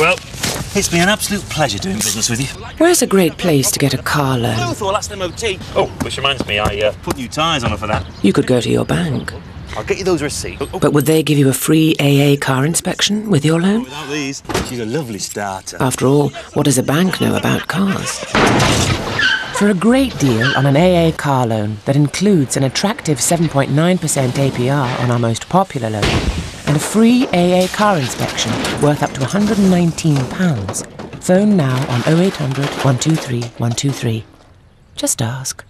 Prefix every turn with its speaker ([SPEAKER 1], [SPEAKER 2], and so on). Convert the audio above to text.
[SPEAKER 1] Well, it's been an absolute pleasure doing business with you.
[SPEAKER 2] Where's a great place to get a car loan?
[SPEAKER 1] Luthor, last MOT. Oh, which reminds me, I uh, put new tyres on her for that.
[SPEAKER 2] You could go to your bank.
[SPEAKER 1] I'll get you those receipts.
[SPEAKER 2] But would they give you a free AA car inspection with your loan?
[SPEAKER 1] without these, she's a lovely starter.
[SPEAKER 2] After all, what does a bank know about cars?
[SPEAKER 3] For a great deal on an AA car loan that includes an attractive 7.9% APR on our most popular loan and a free AA car inspection worth up to £119, phone now on 0800 123 123. Just ask.